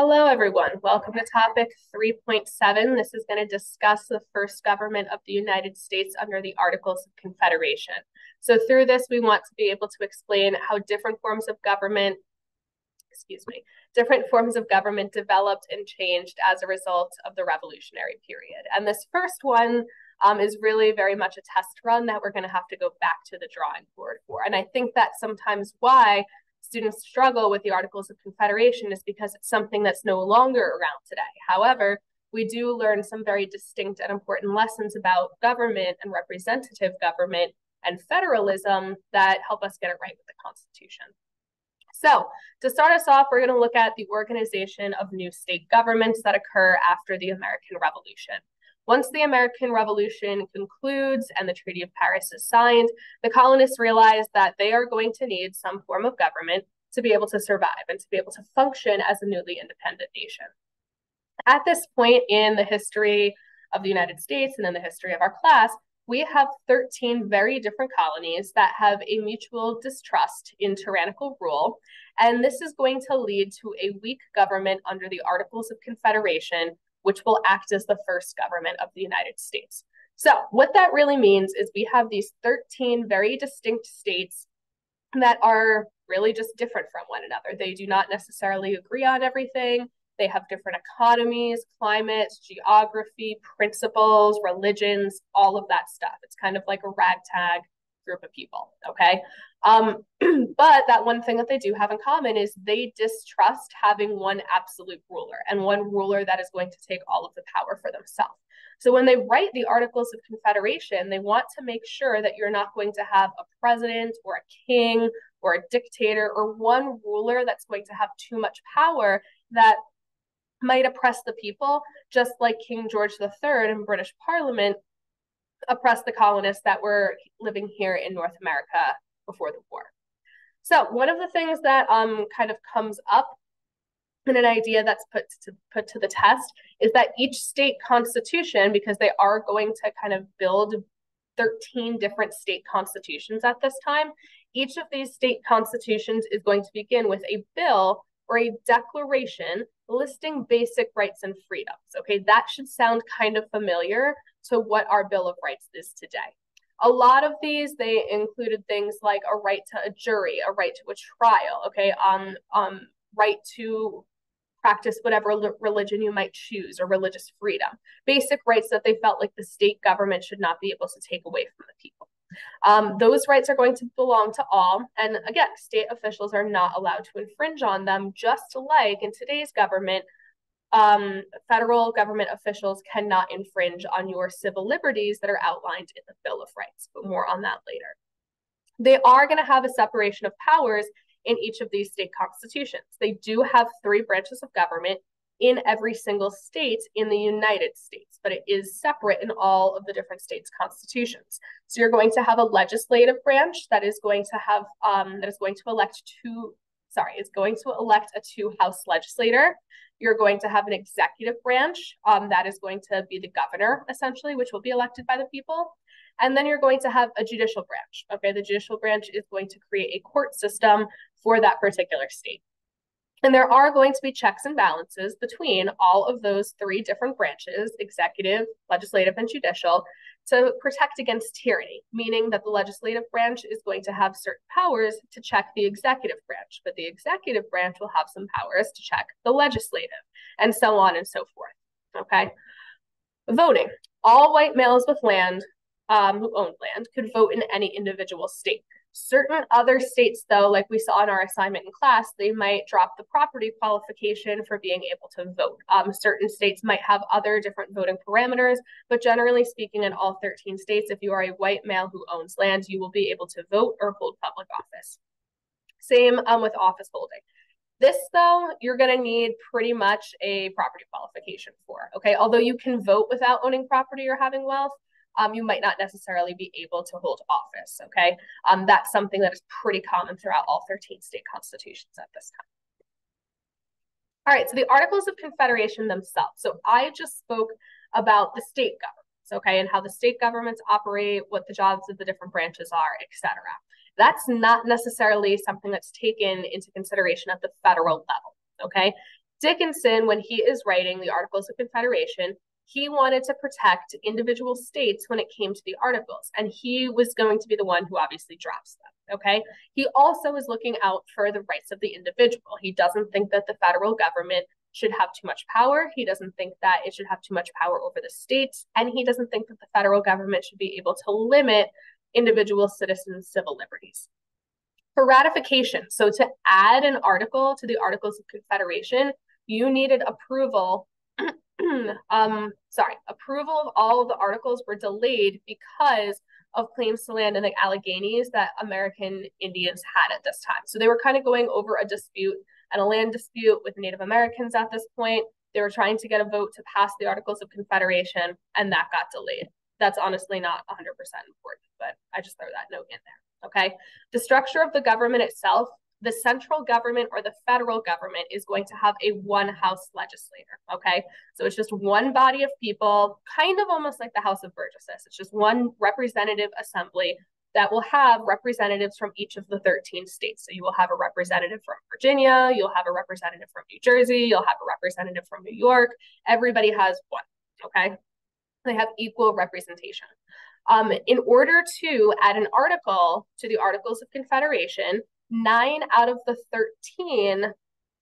Hello, everyone. Welcome to topic 3.7. This is going to discuss the first government of the United States under the Articles of Confederation. So through this, we want to be able to explain how different forms of government, excuse me, different forms of government developed and changed as a result of the revolutionary period. And this first one um, is really very much a test run that we're going to have to go back to the drawing board for. And I think that's sometimes why students struggle with the Articles of Confederation is because it's something that's no longer around today. However, we do learn some very distinct and important lessons about government and representative government and federalism that help us get it right with the Constitution. So, to start us off, we're going to look at the organization of new state governments that occur after the American Revolution. Once the American Revolution concludes and the Treaty of Paris is signed, the colonists realize that they are going to need some form of government to be able to survive and to be able to function as a newly independent nation. At this point in the history of the United States and in the history of our class, we have 13 very different colonies that have a mutual distrust in tyrannical rule. And this is going to lead to a weak government under the Articles of Confederation, which will act as the first government of the United States. So, what that really means is we have these 13 very distinct states that are really just different from one another. They do not necessarily agree on everything. They have different economies, climates, geography, principles, religions, all of that stuff. It's kind of like a ragtag group of people. Okay. Um, but that one thing that they do have in common is they distrust having one absolute ruler and one ruler that is going to take all of the power for themselves. So when they write the Articles of Confederation, they want to make sure that you're not going to have a president or a king or a dictator or one ruler that's going to have too much power that might oppress the people, just like King George III in British Parliament oppressed the colonists that were living here in North America before the war. So one of the things that um, kind of comes up in an idea that's put to put to the test is that each state constitution, because they are going to kind of build 13 different state constitutions at this time, each of these state constitutions is going to begin with a bill or a declaration listing basic rights and freedoms. Okay, that should sound kind of familiar to what our Bill of Rights is today. A lot of these they included things like a right to a jury, a right to a trial, okay, um, um, right to practice whatever religion you might choose or religious freedom. Basic rights that they felt like the state government should not be able to take away from the people. Um, those rights are going to belong to all. And again, state officials are not allowed to infringe on them, just like in today's government, um, federal government officials cannot infringe on your civil liberties that are outlined in the Bill of Rights, but more on that later. They are going to have a separation of powers in each of these state constitutions. They do have three branches of government in every single state in the United States, but it is separate in all of the different states' constitutions. So you're going to have a legislative branch that is going to have um, that is going to elect two. Sorry, is going to elect a two House legislator. You're going to have an executive branch um, that is going to be the governor, essentially, which will be elected by the people. And then you're going to have a judicial branch. Okay, the judicial branch is going to create a court system for that particular state. And there are going to be checks and balances between all of those three different branches executive, legislative, and judicial to protect against tyranny, meaning that the legislative branch is going to have certain powers to check the executive branch, but the executive branch will have some powers to check the legislative, and so on and so forth. Okay. Voting. All white males with land um, who owned land could vote in any individual state. Certain other states, though, like we saw in our assignment in class, they might drop the property qualification for being able to vote. Um, certain states might have other different voting parameters, but generally speaking, in all 13 states, if you are a white male who owns land, you will be able to vote or hold public office. Same um, with office holding. This, though, you're going to need pretty much a property qualification for. Okay. Although you can vote without owning property or having wealth, um, you might not necessarily be able to hold office. Okay. Um, that's something that is pretty common throughout all 13 state constitutions at this time. All right, so the Articles of Confederation themselves. So I just spoke about the state governments, okay, and how the state governments operate, what the jobs of the different branches are, etc. That's not necessarily something that's taken into consideration at the federal level, okay? Dickinson, when he is writing the Articles of Confederation, he wanted to protect individual states when it came to the articles, and he was going to be the one who obviously drops them. Okay. He also is looking out for the rights of the individual. He doesn't think that the federal government should have too much power. He doesn't think that it should have too much power over the states. And he doesn't think that the federal government should be able to limit individual citizens' civil liberties. For ratification, so to add an article to the Articles of Confederation, you needed approval um, sorry, approval of all of the articles were delayed because of claims to land in the Alleghenies that American Indians had at this time. So they were kind of going over a dispute and a land dispute with Native Americans at this point. They were trying to get a vote to pass the Articles of Confederation, and that got delayed. That's honestly not 100% important, but I just throw that note in there. Okay. The structure of the government itself the central government or the federal government is going to have a one house legislator. Okay. So it's just one body of people, kind of almost like the House of Burgesses. It's just one representative assembly that will have representatives from each of the 13 states. So you will have a representative from Virginia, you'll have a representative from New Jersey, you'll have a representative from New York. Everybody has one. Okay. They have equal representation. Um, in order to add an article to the Articles of Confederation, nine out of the 13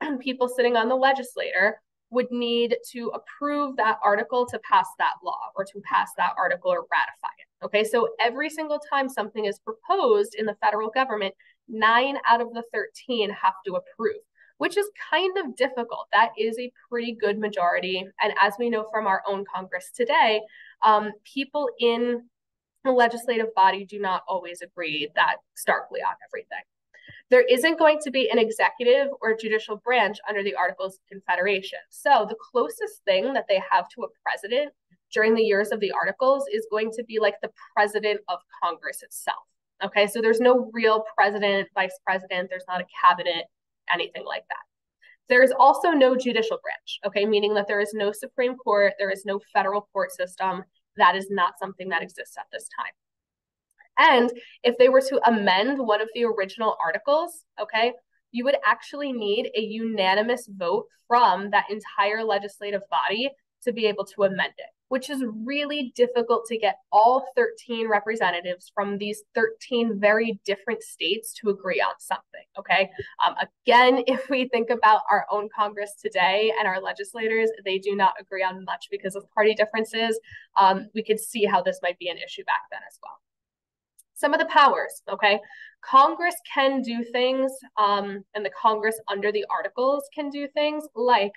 people sitting on the legislator would need to approve that article to pass that law or to pass that article or ratify it. Okay, so every single time something is proposed in the federal government, nine out of the 13 have to approve, which is kind of difficult. That is a pretty good majority. And as we know from our own Congress today, um, people in the legislative body do not always agree that starkly on everything. There isn't going to be an executive or judicial branch under the Articles of Confederation. So the closest thing that they have to a president during the years of the Articles is going to be like the president of Congress itself. Okay, so there's no real president, vice president, there's not a cabinet, anything like that. There is also no judicial branch, okay, meaning that there is no Supreme Court, there is no federal court system. That is not something that exists at this time. And if they were to amend one of the original articles, okay, you would actually need a unanimous vote from that entire legislative body to be able to amend it, which is really difficult to get all 13 representatives from these 13 very different states to agree on something. Okay. Um, again, if we think about our own Congress today and our legislators, they do not agree on much because of party differences. Um, we could see how this might be an issue back then as well some of the powers, okay? Congress can do things, um, and the Congress under the articles can do things like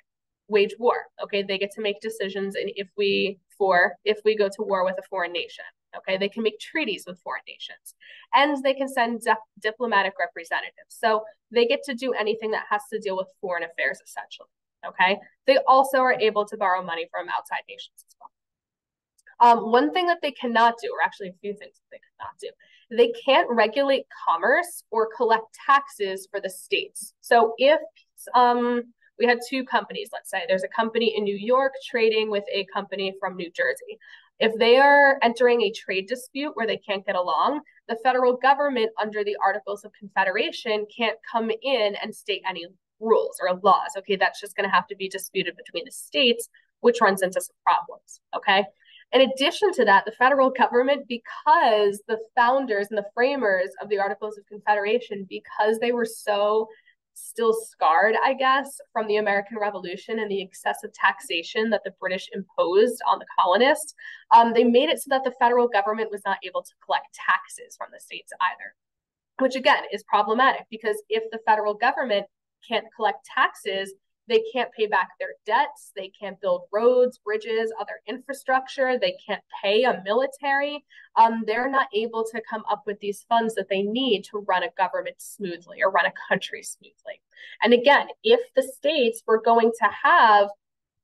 wage war. Okay, they get to make decisions, and if we for if we go to war with a foreign nation, okay, they can make treaties with foreign nations, and they can send di- diplomatic representatives. So they get to do anything that has to deal with foreign affairs, essentially. Okay, they also are able to borrow money from outside nations as well. Um, one thing that they cannot do, or actually a few things that they they can't regulate commerce or collect taxes for the states. So if um, we had two companies, let's say there's a company in New York trading with a company from New Jersey. If they are entering a trade dispute where they can't get along, the federal government, under the Articles of Confederation, can't come in and state any rules or laws. Okay, that's just going to have to be disputed between the states, which runs into some problems. Okay, in addition to that, the federal government, because the founders and the framers of the Articles of Confederation, because they were so still scarred, I guess, from the American Revolution and the excessive taxation that the British imposed on the colonists, um, they made it so that the federal government was not able to collect taxes from the states either, which again is problematic because if the federal government can't collect taxes, they can't pay back their debts. They can't build roads, bridges, other infrastructure. They can't pay a military. Um, they're not able to come up with these funds that they need to run a government smoothly or run a country smoothly. And again, if the states were going to have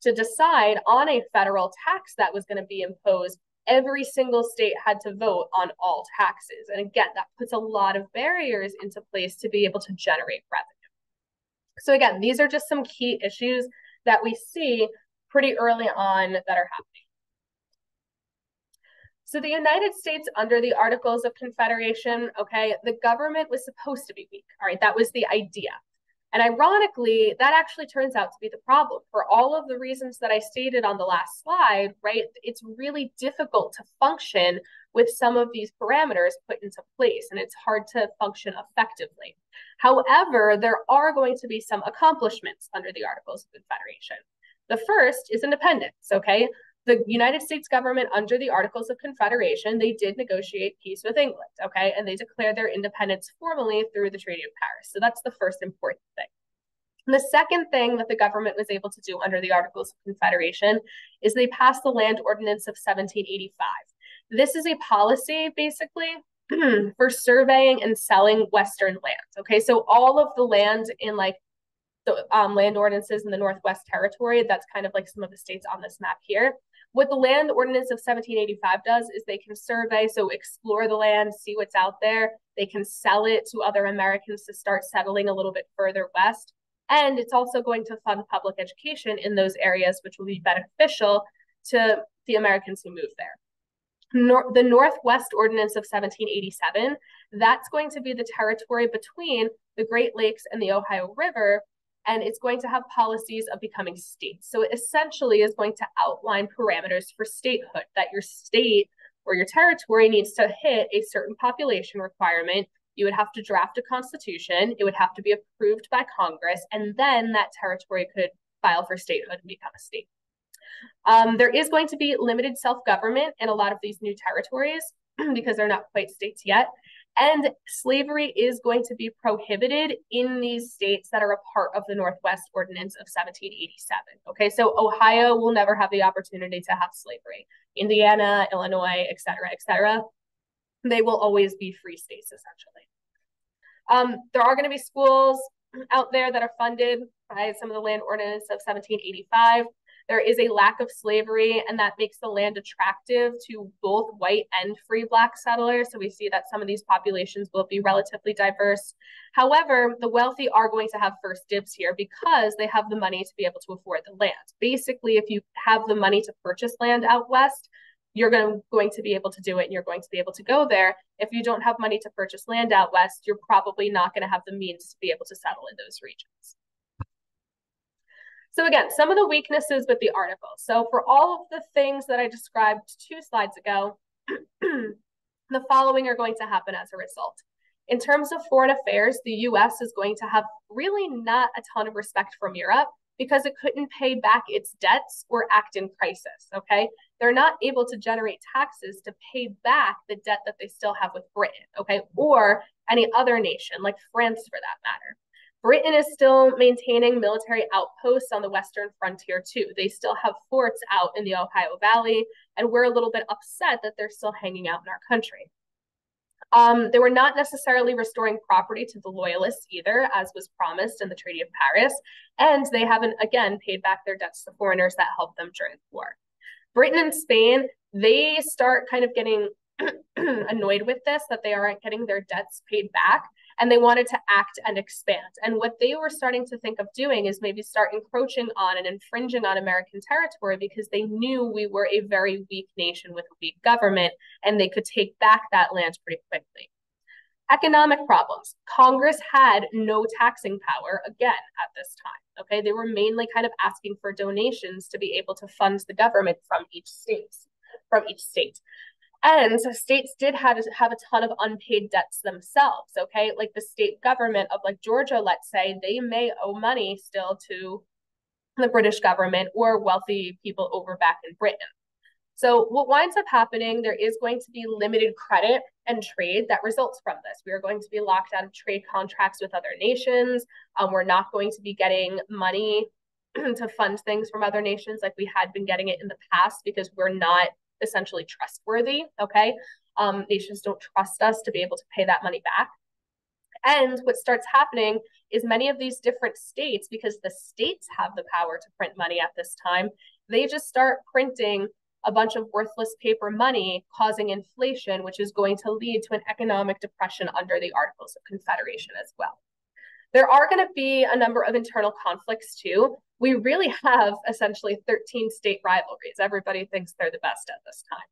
to decide on a federal tax that was going to be imposed, every single state had to vote on all taxes. And again, that puts a lot of barriers into place to be able to generate revenue. So again, these are just some key issues that we see pretty early on that are happening. So the United States under the Articles of Confederation, okay, the government was supposed to be weak. All right, that was the idea. And ironically, that actually turns out to be the problem. For all of the reasons that I stated on the last slide, right, it's really difficult to function with some of these parameters put into place, and it's hard to function effectively. However, there are going to be some accomplishments under the Articles of Confederation. The first is independence, okay? The United States government, under the Articles of Confederation, they did negotiate peace with England, okay? And they declared their independence formally through the Treaty of Paris. So that's the first important thing. And the second thing that the government was able to do under the Articles of Confederation is they passed the Land Ordinance of 1785. This is a policy, basically, for surveying and selling Western lands. Okay, so all of the land in like the um, land ordinances in the Northwest Territory. That's kind of like some of the states on this map here. What the Land Ordinance of 1785 does is they can survey, so explore the land, see what's out there. They can sell it to other Americans to start settling a little bit further west. And it's also going to fund public education in those areas, which will be beneficial to the Americans who move there. Nor- the Northwest Ordinance of 1787, that's going to be the territory between the Great Lakes and the Ohio River, and it's going to have policies of becoming states. So it essentially is going to outline parameters for statehood that your state or your territory needs to hit a certain population requirement. You would have to draft a constitution, it would have to be approved by Congress, and then that territory could file for statehood and become a state. Um, there is going to be limited self government in a lot of these new territories because they're not quite states yet. And slavery is going to be prohibited in these states that are a part of the Northwest Ordinance of 1787. Okay, so Ohio will never have the opportunity to have slavery. Indiana, Illinois, et cetera, et cetera, they will always be free states essentially. Um, there are going to be schools out there that are funded by some of the land ordinance of 1785. There is a lack of slavery, and that makes the land attractive to both white and free Black settlers. So we see that some of these populations will be relatively diverse. However, the wealthy are going to have first dibs here because they have the money to be able to afford the land. Basically, if you have the money to purchase land out west, you're going to, going to be able to do it and you're going to be able to go there. If you don't have money to purchase land out west, you're probably not going to have the means to be able to settle in those regions. So again, some of the weaknesses with the article. So for all of the things that I described two slides ago, the following are going to happen as a result. In terms of foreign affairs, the US is going to have really not a ton of respect from Europe because it couldn't pay back its debts or act in crisis, okay? They're not able to generate taxes to pay back the debt that they still have with Britain, okay? Or any other nation, like France for that matter. Britain is still maintaining military outposts on the western frontier too. They still have forts out in the Ohio Valley, and we're a little bit upset that they're still hanging out in our country. Um, they were not necessarily restoring property to the loyalists either, as was promised in the Treaty of Paris, and they haven't again paid back their debts to foreigners that helped them during the war. Britain and Spain, they start kind of getting annoyed with this that they aren't getting their debts paid back and they wanted to act and expand. And what they were starting to think of doing is maybe start encroaching on and infringing on American territory because they knew we were a very weak nation with a weak government and they could take back that land pretty quickly. Economic problems. Congress had no taxing power again at this time. Okay, they were mainly kind of asking for donations to be able to fund the government from each state. From each state. And so states did have, have a ton of unpaid debts themselves. Okay. Like the state government of like Georgia, let's say, they may owe money still to the British government or wealthy people over back in Britain. So what winds up happening, there is going to be limited credit and trade that results from this. We are going to be locked out of trade contracts with other nations. Um, we're not going to be getting money to fund things from other nations like we had been getting it in the past because we're not essentially trustworthy. Okay. Um, nations don't trust us to be able to pay that money back. And what starts happening is many of these different states, because the states have the power to print money at this time, they just start printing a bunch of worthless paper money, causing inflation, which is going to lead to an economic depression under the Articles of Confederation as well. There are going to be a number of internal conflicts too. We really have essentially 13 state rivalries. Everybody thinks they're the best at this time.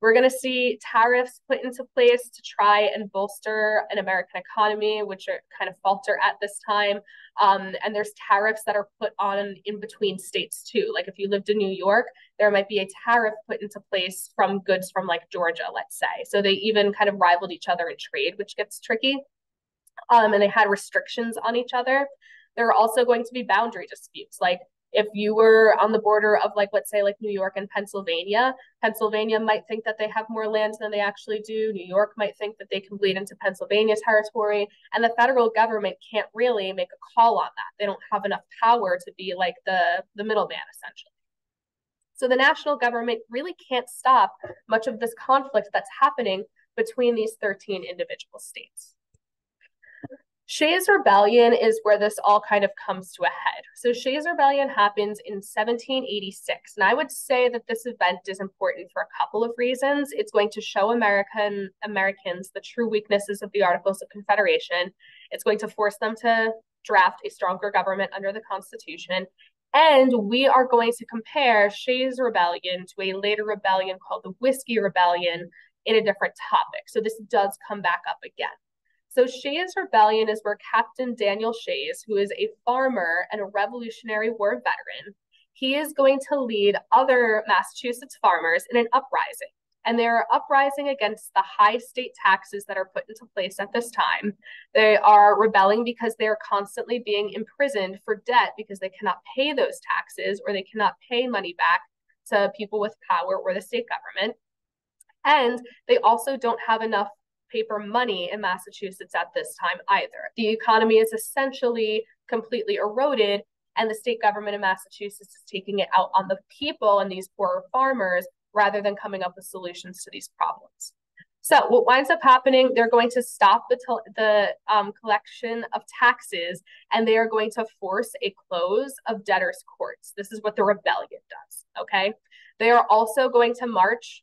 We're going to see tariffs put into place to try and bolster an American economy, which are kind of falter at this time. Um, and there's tariffs that are put on in between states too. Like if you lived in New York, there might be a tariff put into place from goods from like Georgia, let's say. So they even kind of rivaled each other in trade, which gets tricky. Um, and they had restrictions on each other. There are also going to be boundary disputes, like if you were on the border of like let's say like New York and Pennsylvania, Pennsylvania might think that they have more land than they actually do. New York might think that they can bleed into Pennsylvania territory, and the federal government can't really make a call on that. They don't have enough power to be like the the middleman essentially. So the national government really can't stop much of this conflict that's happening between these 13 individual states. Shays Rebellion is where this all kind of comes to a head. So Shays Rebellion happens in 1786, and I would say that this event is important for a couple of reasons. It's going to show American Americans the true weaknesses of the Articles of Confederation. It's going to force them to draft a stronger government under the Constitution. And we are going to compare Shays Rebellion to a later rebellion called the Whiskey Rebellion in a different topic. So this does come back up again. So Shays Rebellion is where Captain Daniel Shays, who is a farmer and a Revolutionary War veteran, he is going to lead other Massachusetts farmers in an uprising. And they're uprising against the high state taxes that are put into place at this time. They are rebelling because they are constantly being imprisoned for debt because they cannot pay those taxes or they cannot pay money back to people with power or the state government. And they also don't have enough paper money in Massachusetts at this time either. The economy is essentially completely eroded, and the state government in Massachusetts is taking it out on the people and these poor farmers rather than coming up with solutions to these problems. So what winds up happening, they're going to stop the, the um, collection of taxes and they are going to force a close of debtors' courts. This is what the rebellion does, okay? They are also going to march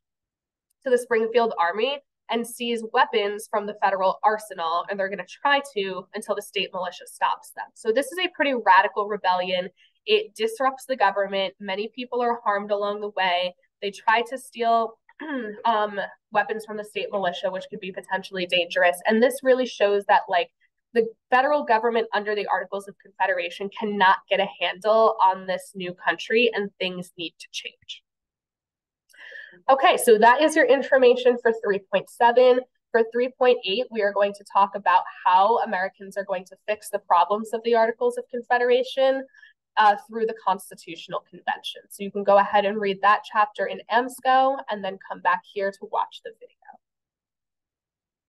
to the Springfield Armory and seize weapons from the federal arsenal, and they're going to try to until the state militia stops them. So, this is a pretty radical rebellion. It disrupts the government. Many people are harmed along the way. They try to steal um, weapons from the state militia, which could be potentially dangerous. And this really shows that, like, the federal government under the Articles of Confederation cannot get a handle on this new country, and things need to change. Okay, so that is your information for 3.7. For 3.8, we are going to talk about how Americans are going to fix the problems of the Articles of Confederation uh, through the Constitutional Convention. So you can go ahead and read that chapter in AMSCO and then come back here to watch the video.